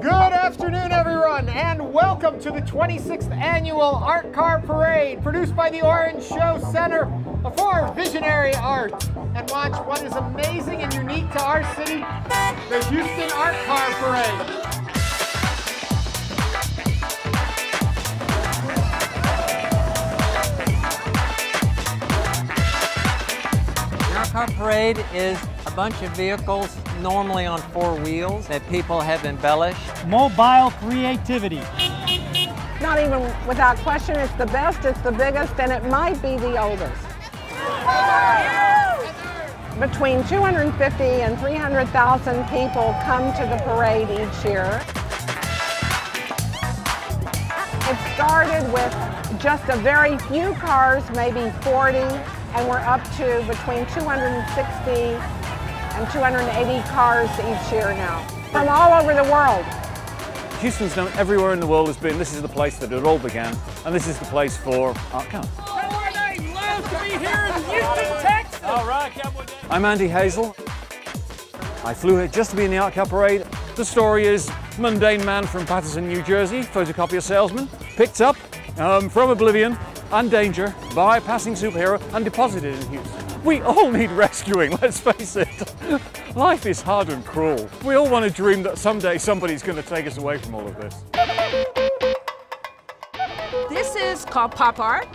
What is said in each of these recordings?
Good afternoon, everyone, and welcome to the 26th Annual Art Car Parade, produced by the Orange Show Center for Visionary Art. And watch what is amazing and unique to our city, the Houston Art Car Parade. Car parade is a bunch of vehicles, normally on four wheels, that people have embellished. Mobile creativity. Not even without question, it's the best, it's the biggest, and it might be the oldest. Between 250 and 300,000 people come to the parade each year. It started with just a very few cars, maybe 40, and we're up to between 260 and 280 cars each year now, from all over the world. Houston's known everywhere in the world as being this is the place that it all began, and this is the place for art cars. All right, Cowboy Dave. I'm Andy Hazel. I flew here just to be in the Art Car Parade. The story is mundane man from Paterson, New Jersey, photocopier salesman, picked up um, from oblivion and danger by a passing superhero and deposited in Houston. We all need rescuing, let's face it. Life is hard and cruel. We all want to dream that someday somebody's going to take us away from all of this. This is called pop art,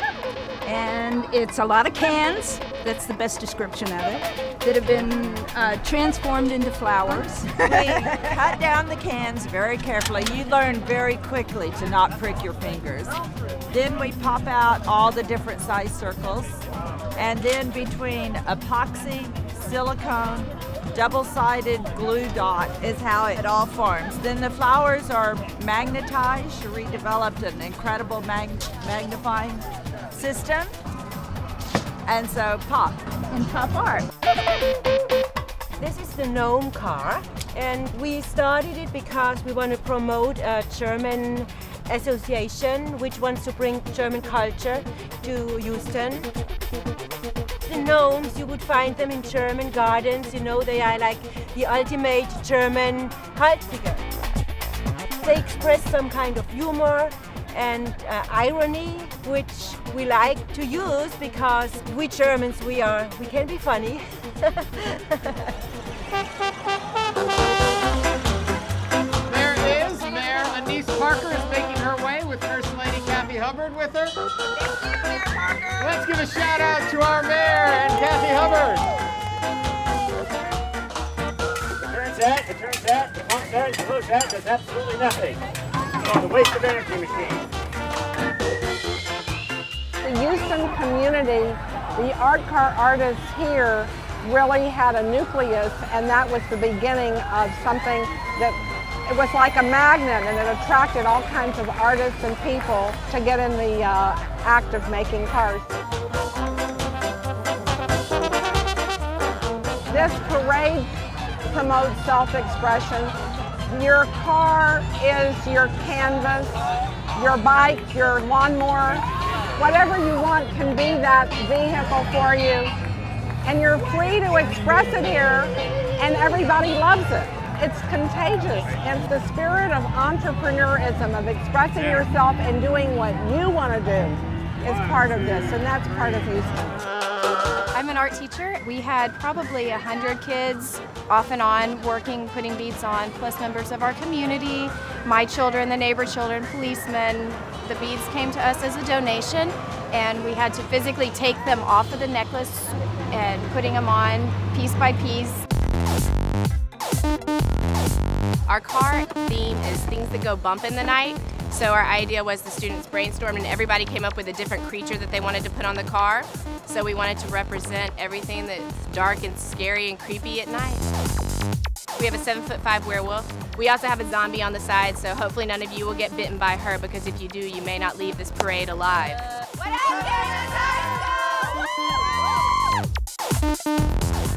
and it's a lot of cans. That's the best description of it. That have been uh, transformed into flowers. We cut down the cans very carefully. You learn very quickly to not prick your fingers. Then we pop out all the different size circles. And then between epoxy, silicone, double-sided glue dot is how it all forms. Then the flowers are magnetized. Cherie developed an incredible mag magnifying system. And so pop. Pop art. This is the Gnome car, and we started it because we want to promote a German association which wants to bring German culture to Houston. The gnomes, you would find them in German gardens, you know, they are like the ultimate German cult figure. They express some kind of humor and uh, irony, which we like to use because we Germans, we are, we can be funny. There is Mayor Annise Parker is making her way with First Lady Kathy Hubbard with her. Let's give a shout out to our mayor and Kathy Hubbard. turns that, it turns that, it pumps that, it blows that, does absolutely nothing. The waste of energy machine. The Houston community, the art car artists here really had a nucleus and that was the beginning of something that it was like a magnet and it attracted all kinds of artists and people to get in the uh, act of making cars. This parade promotes self-expression. Your car is your canvas, your bike, your lawnmower, whatever you want can be that vehicle for you. And you're free to express it here, and everybody loves it. It's contagious. It's the spirit of entrepreneurism, of expressing yourself and doing what you want to do is part of this, and that's part of Houston. I'm an art teacher. We had probably 100 kids off and on working, putting beads on, plus members of our community, my children, the neighbor children, policemen. The beads came to us as a donation, and we had to physically take them off of the necklace and putting them on piece by piece. Our car theme is things that go bump in the night. So our idea was the students brainstormed and everybody came up with a different creature that they wanted to put on the car. So we wanted to represent everything that's dark and scary and creepy at night. We have a seven foot five werewolf. We also have a zombie on the side, so hopefully none of you will get bitten by her because if you do, you may not leave this parade alive.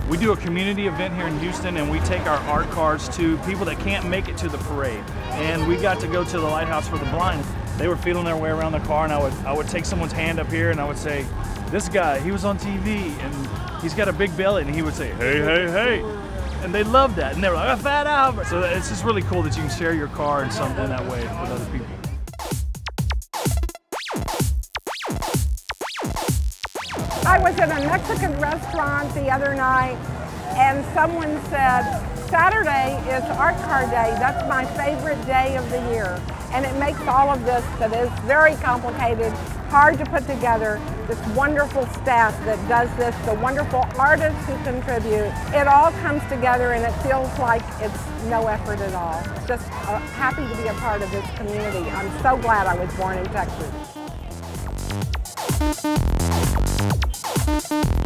We do a community event here in Houston and we take our art cars to people that can't make it to the parade. And we got to go to the Lighthouse for the Blind. They were feeling their way around the car and I would, I would take someone's hand up here and I would say, this guy, he was on TV and he's got a big belly and he would say, hey, hey, hey. And they loved that. And they were like, a Fat Albert. So it's just really cool that you can share your car in that way with other people. I was at a Mexican restaurant the other night and someone said, Saturday is Art Car Day. That's my favorite day of the year. And it makes all of this that is very complicated, hard to put together, this wonderful staff that does this, the wonderful artists who contribute. It all comes together and it feels like it's no effort at all. Just uh, happy to be a part of this community. I'm so glad I was born in Texas. Música